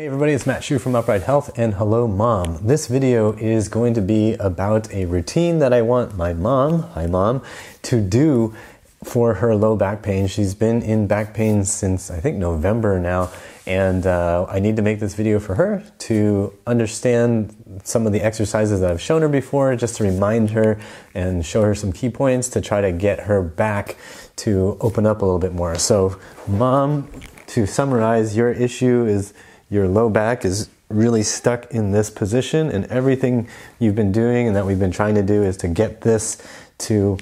Hey everybody, it's Matt Hsu from Upright Health and hello mom. This video is going to be about a routine that I want my mom, hi mom, to do for her low back pain. She's been in back pain since I think November now and uh, I need to make this video for her to understand some of the exercises that I've shown her before just to remind her and show her some key points to try to get her back to open up a little bit more. So mom, to summarize, your issue is your low back is really stuck in this position and everything you've been doing and that we've been trying to do is to get this to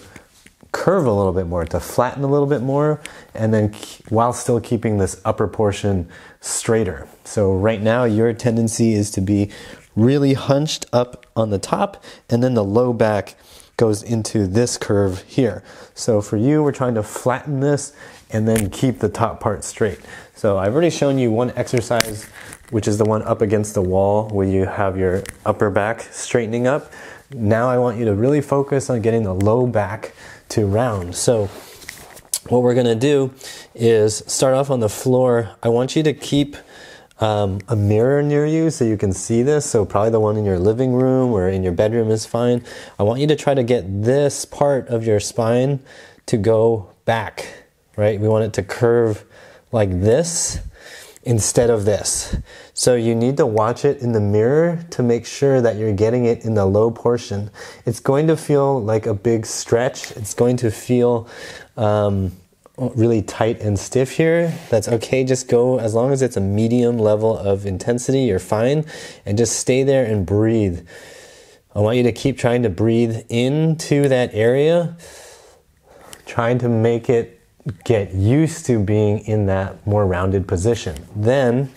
curve a little bit more, to flatten a little bit more, and then while still keeping this upper portion straighter. So right now your tendency is to be really hunched up on the top and then the low back goes into this curve here. So for you, we're trying to flatten this and then keep the top part straight. So I've already shown you one exercise, which is the one up against the wall where you have your upper back straightening up. Now I want you to really focus on getting the low back to round. So what we're gonna do is start off on the floor. I want you to keep um, a mirror near you so you can see this. So probably the one in your living room or in your bedroom is fine. I want you to try to get this part of your spine to go back right? We want it to curve like this instead of this. So you need to watch it in the mirror to make sure that you're getting it in the low portion. It's going to feel like a big stretch. It's going to feel um, really tight and stiff here. That's okay. Just go as long as it's a medium level of intensity, you're fine. And just stay there and breathe. I want you to keep trying to breathe into that area, trying to make it get used to being in that more rounded position. Then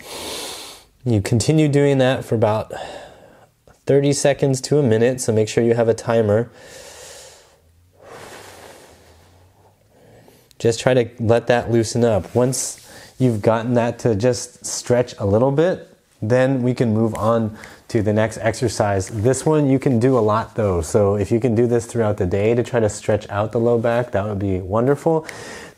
you continue doing that for about 30 seconds to a minute, so make sure you have a timer. Just try to let that loosen up. Once you've gotten that to just stretch a little bit, then we can move on to the next exercise. This one you can do a lot though. So if you can do this throughout the day to try to stretch out the low back, that would be wonderful.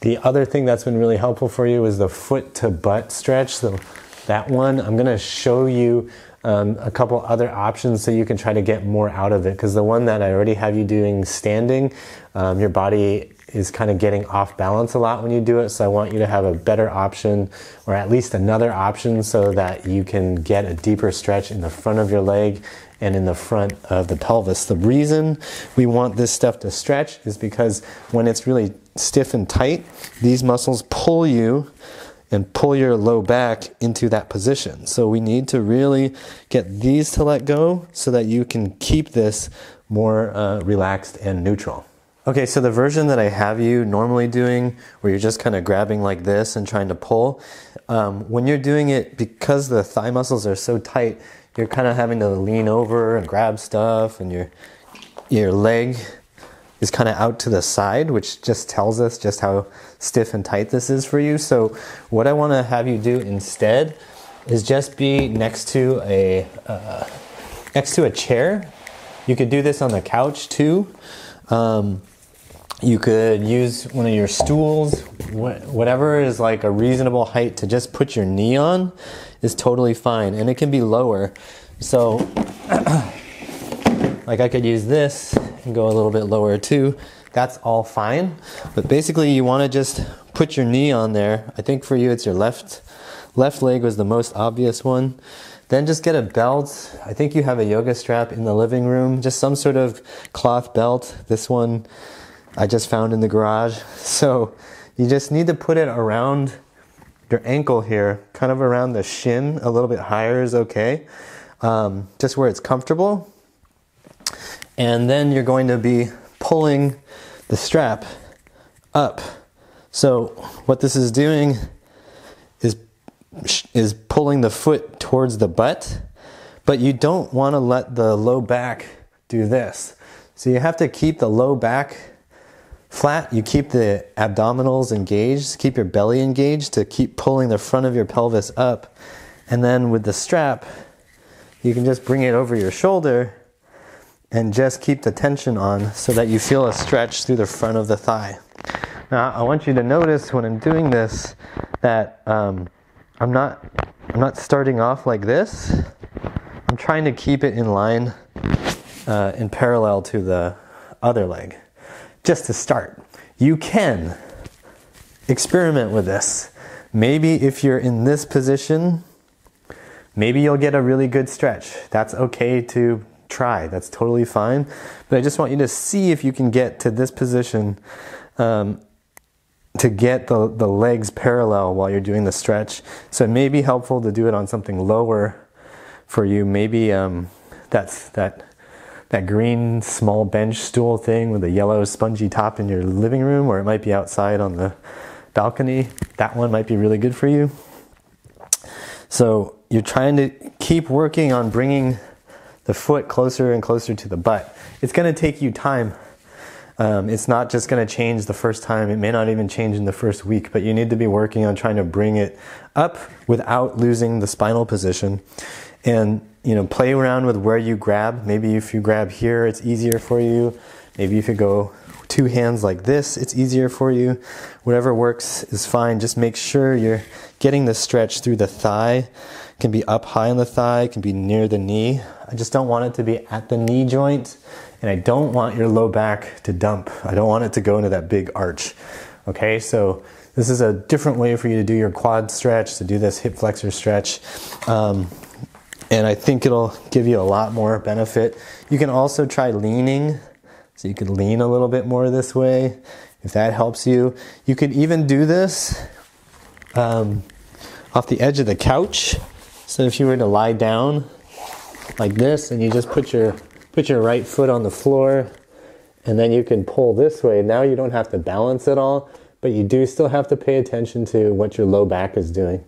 The other thing that's been really helpful for you is the foot to butt stretch. So that one, I'm gonna show you um, a couple other options so you can try to get more out of it. Because the one that I already have you doing standing, um, your body is kind of getting off balance a lot when you do it. So I want you to have a better option or at least another option so that you can get a deeper stretch in the front of your leg and in the front of the pelvis. The reason we want this stuff to stretch is because when it's really stiff and tight, these muscles pull you and pull your low back into that position. So we need to really get these to let go so that you can keep this more uh, relaxed and neutral. Okay, so the version that I have you normally doing, where you're just kind of grabbing like this and trying to pull, um, when you're doing it, because the thigh muscles are so tight, you're kind of having to lean over and grab stuff, and your your leg is kind of out to the side, which just tells us just how stiff and tight this is for you. So, what I want to have you do instead is just be next to a uh, next to a chair. You could do this on the couch too. Um, you could use one of your stools, whatever is like a reasonable height to just put your knee on is totally fine, and it can be lower. So, like I could use this and go a little bit lower too. That's all fine. But basically you want to just put your knee on there. I think for you it's your left left leg was the most obvious one. Then just get a belt. I think you have a yoga strap in the living room, just some sort of cloth belt. This one I just found in the garage. So you just need to put it around your ankle here, kind of around the shin, a little bit higher is okay. Um, just where it's comfortable. And then you're going to be pulling the strap up. So what this is doing is is pulling the foot towards the butt, but you don't want to let the low back do this. So you have to keep the low back flat. You keep the abdominals engaged, keep your belly engaged to keep pulling the front of your pelvis up. And then with the strap, you can just bring it over your shoulder and just keep the tension on so that you feel a stretch through the front of the thigh. Now, I want you to notice when I'm doing this that um, I'm not I'm not starting off like this. I'm trying to keep it in line, uh, in parallel to the other leg, just to start. You can experiment with this. Maybe if you're in this position, maybe you'll get a really good stretch. That's okay to try. That's totally fine. But I just want you to see if you can get to this position um, to get the, the legs parallel while you're doing the stretch. So it may be helpful to do it on something lower for you. Maybe um, that's that that green small bench stool thing with a yellow spongy top in your living room, or it might be outside on the balcony. That one might be really good for you. So you're trying to keep working on bringing the foot closer and closer to the butt. It's going to take you time. Um, it's not just going to change the first time. It may not even change in the first week, but you need to be working on trying to bring it up without losing the spinal position. And you know, play around with where you grab. Maybe if you grab here, it's easier for you. Maybe if you go two hands like this, it's easier for you. Whatever works is fine. Just make sure you're getting the stretch through the thigh. Can be up high on the thigh, can be near the knee. I just don't want it to be at the knee joint, and I don't want your low back to dump. I don't want it to go into that big arch. Okay, so this is a different way for you to do your quad stretch, to do this hip flexor stretch. Um, and I think it'll give you a lot more benefit. You can also try leaning, so you could lean a little bit more this way if that helps you. You could even do this um, off the edge of the couch. So if you were to lie down like this and you just put your put your right foot on the floor and then you can pull this way. Now you don't have to balance at all, but you do still have to pay attention to what your low back is doing.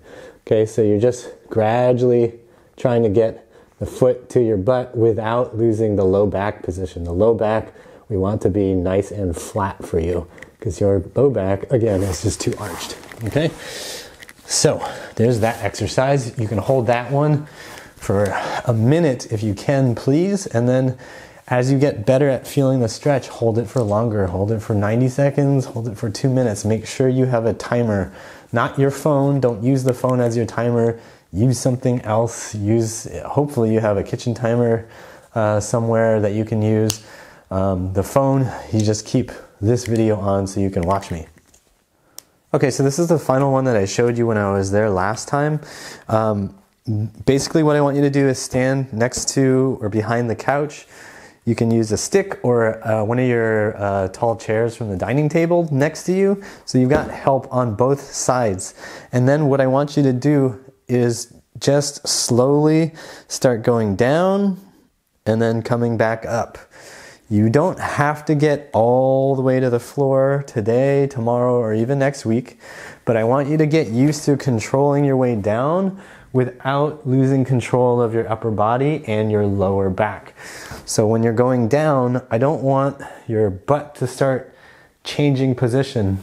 Okay, so you're just gradually trying to get the foot to your butt without losing the low back position. The low back, we want to be nice and flat for you because your low back, again, is just too arched. Okay? So there's that exercise. You can hold that one for a minute if you can, please. And then as you get better at feeling the stretch, hold it for longer. Hold it for 90 seconds, hold it for two minutes. Make sure you have a timer, not your phone. Don't use the phone as your timer. Use something else. Use, hopefully, you have a kitchen timer uh, somewhere that you can use. Um, the phone, you just keep this video on so you can watch me. Okay, so this is the final one that I showed you when I was there last time. Um, basically, what I want you to do is stand next to or behind the couch. You can use a stick or uh, one of your uh, tall chairs from the dining table next to you. So you've got help on both sides. And then what I want you to do is just slowly start going down and then coming back up. You don't have to get all the way to the floor today, tomorrow, or even next week, but I want you to get used to controlling your way down without losing control of your upper body and your lower back. So when you're going down, I don't want your butt to start changing position.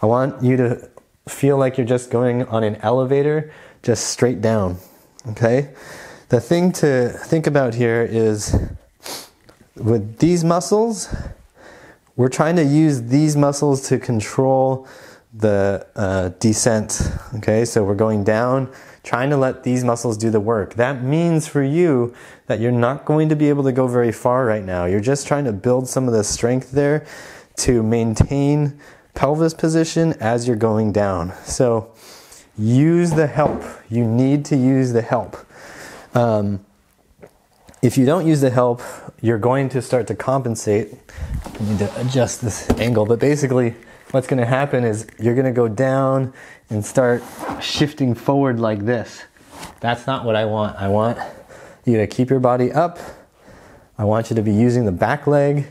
I want you to feel like you're just going on an elevator, just straight down. Okay? The thing to think about here is with these muscles, we're trying to use these muscles to control the uh, descent. Okay, so we're going down, trying to let these muscles do the work. That means for you that you're not going to be able to go very far right now. You're just trying to build some of the strength there to maintain pelvis position as you're going down. So use the help. You need to use the help. Um, if you don't use the help, you're going to start to compensate. I need to adjust this angle, but basically, what's going to happen is you're going to go down and start shifting forward like this. That's not what I want. I want you to keep your body up. I want you to be using the back leg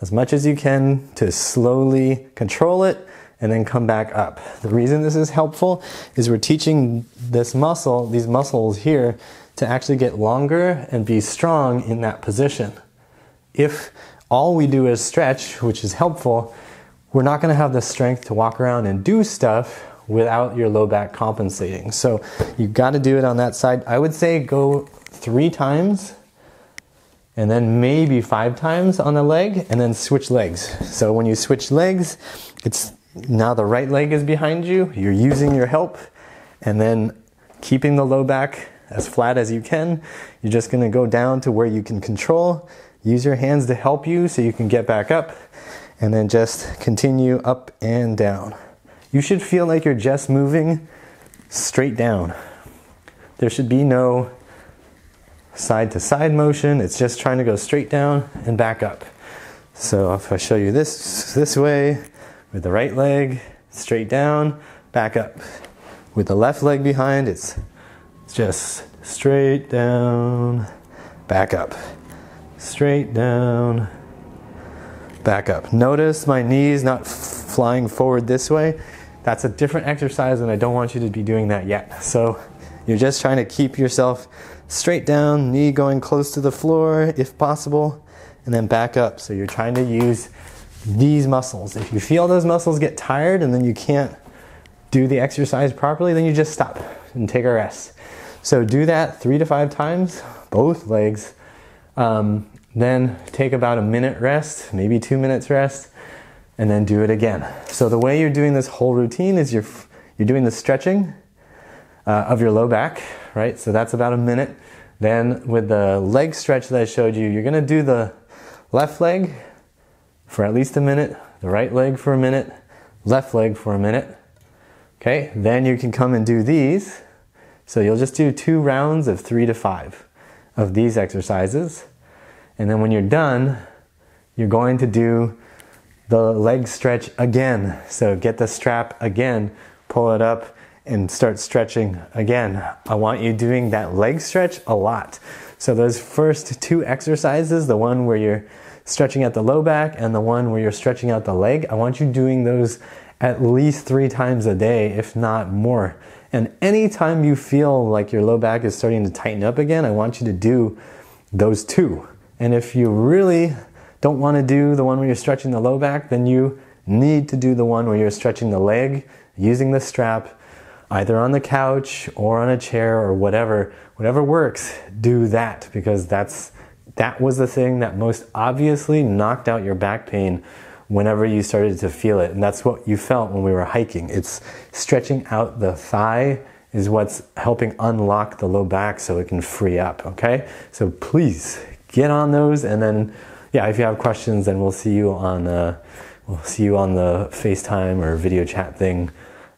as much as you can to slowly control it and then come back up. The reason this is helpful is we're teaching this muscle, these muscles here, to actually get longer and be strong in that position. If all we do is stretch, which is helpful, we're not going to have the strength to walk around and do stuff without your low back compensating. So you've got to do it on that side. I would say go three times and then maybe five times on the leg and then switch legs. So when you switch legs, it's now the right leg is behind you, you're using your help, and then keeping the low back as flat as you can. You're just gonna go down to where you can control. Use your hands to help you so you can get back up and then just continue up and down. You should feel like you're just moving straight down. There should be no side to side motion. It's just trying to go straight down and back up. So if I show you this this way with the right leg, straight down, back up. With the left leg behind, it's just straight down, back up. Straight down, back up. Notice my knees not flying forward this way. That's a different exercise and I don't want you to be doing that yet. So you're just trying to keep yourself straight down, knee going close to the floor if possible, and then back up. So you're trying to use these muscles. If you feel those muscles get tired and then you can't do the exercise properly, then you just stop and take a rest. So do that three to five times, both legs. Um, then take about a minute rest, maybe two minutes rest, and then do it again. So the way you're doing this whole routine is you're you're doing the stretching uh, of your low back, right? So that's about a minute. Then with the leg stretch that I showed you, you're gonna do the left leg for at least a minute, the right leg for a minute, left leg for a minute. Okay, then you can come and do these. So you'll just do two rounds of three to five of these exercises. And then when you're done, you're going to do the leg stretch again. So get the strap again, pull it up, and start stretching again. I want you doing that leg stretch a lot. So those first two exercises, the one where you're stretching out the low back and the one where you're stretching out the leg, I want you doing those at least three times a day, if not more. And anytime you feel like your low back is starting to tighten up again, I want you to do those two. And if you really don't want to do the one where you're stretching the low back, then you need to do the one where you're stretching the leg using the strap either on the couch or on a chair or whatever, whatever works, do that because that's that was the thing that most obviously knocked out your back pain whenever you started to feel it. And that's what you felt when we were hiking. It's stretching out the thigh is what's helping unlock the low back so it can free up, okay? So please get on those and then yeah, if you have questions then we'll see you on uh, we'll see you on the FaceTime or video chat thing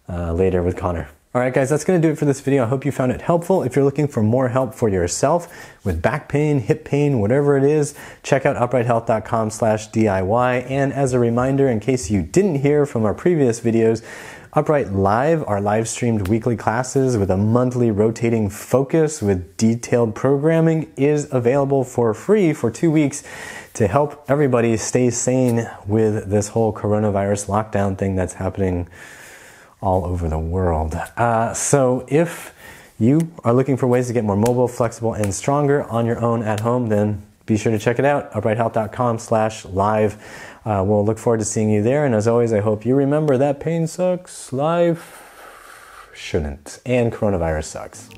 uh, later with Connor. All right, guys, that's going to do it for this video. I hope you found it helpful. If you're looking for more help for yourself with back pain, hip pain, whatever it is, check out uprighthealth.com slash DIY. And as a reminder, in case you didn't hear from our previous videos, Upright Live, our live streamed weekly classes with a monthly rotating focus with detailed programming, is available for free for two weeks to help everybody stay sane with this whole coronavirus lockdown thing that's happening all over the world. Uh, so if you are looking for ways to get more mobile, flexible, and stronger on your own at home, then be sure to check it out, uprighthealth.com slash live. Uh, we'll look forward to seeing you there. And as always, I hope you remember that pain sucks, life shouldn't, and coronavirus sucks.